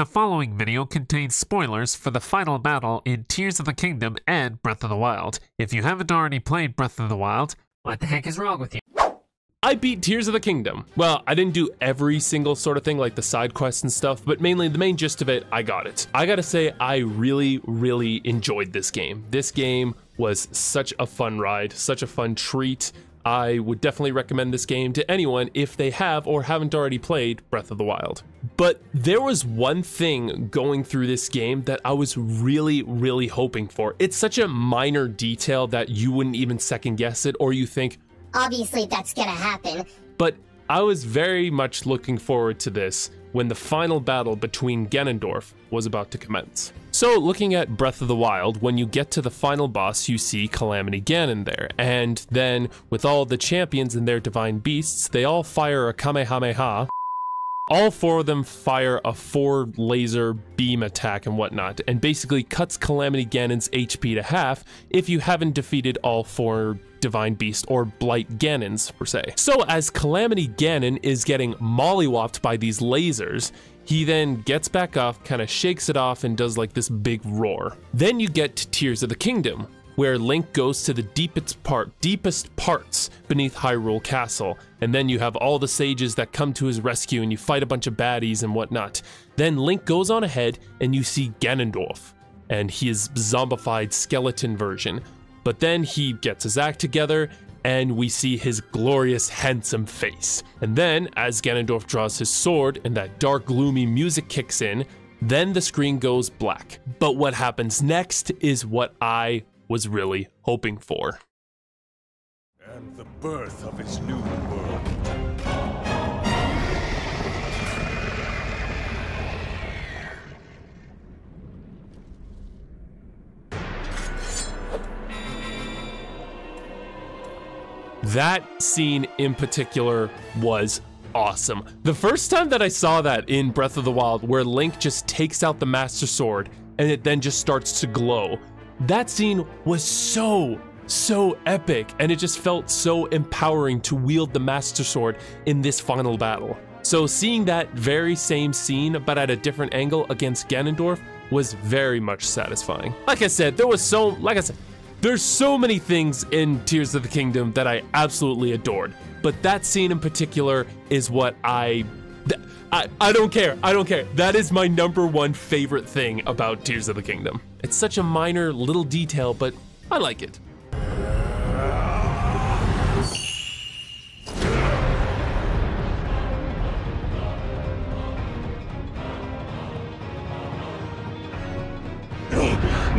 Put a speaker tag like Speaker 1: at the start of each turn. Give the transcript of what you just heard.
Speaker 1: The following video contains spoilers for the final battle in Tears of the Kingdom and Breath of the Wild. If you haven't already played Breath of the Wild, what the heck is wrong with you?
Speaker 2: I beat Tears of the Kingdom. Well, I didn't do every single sort of thing like the side quests and stuff, but mainly the main gist of it, I got it. I gotta say, I really, really enjoyed this game. This game was such a fun ride, such a fun treat. I would definitely recommend this game to anyone if they have or haven't already played Breath of the Wild. But there was one thing going through this game that I was really, really hoping for. It's such a minor detail that you wouldn't even second guess it, or you think,
Speaker 3: Obviously, that's gonna happen.
Speaker 2: but I was very much looking forward to this when the final battle between Ganondorf was about to commence. So, looking at Breath of the Wild, when you get to the final boss, you see Calamity Ganon there, and then with all the champions and their divine beasts, they all fire a Kamehameha. All four of them fire a four laser beam attack and whatnot, and basically cuts Calamity Ganon's HP to half if you haven't defeated all four Divine Beast or Blight Ganons, per se. So, as Calamity Ganon is getting mollywopped by these lasers, he then gets back up, kind of shakes it off, and does like this big roar. Then you get to Tears of the Kingdom, where Link goes to the deepest part, deepest parts beneath Hyrule Castle, and then you have all the sages that come to his rescue, and you fight a bunch of baddies and whatnot. Then Link goes on ahead, and you see Ganondorf, and his zombified skeleton version. But then he gets his act together, and we see his glorious, handsome face. And then, as Ganondorf draws his sword and that dark, gloomy music kicks in, then the screen goes black. But what happens next is what I was really hoping for.
Speaker 4: And the birth of his new world.
Speaker 2: That scene in particular was awesome. The first time that I saw that in Breath of the Wild, where Link just takes out the Master Sword and it then just starts to glow, that scene was so, so epic and it just felt so empowering to wield the Master Sword in this final battle. So seeing that very same scene, but at a different angle against Ganondorf, was very much satisfying. Like I said, there was so, like I said, there's so many things in Tears of the Kingdom that I absolutely adored, but that scene in particular is what I. I, I don't care. I don't care. That is my number one favorite thing about Tears of the Kingdom. It's such a minor little detail, but I like it.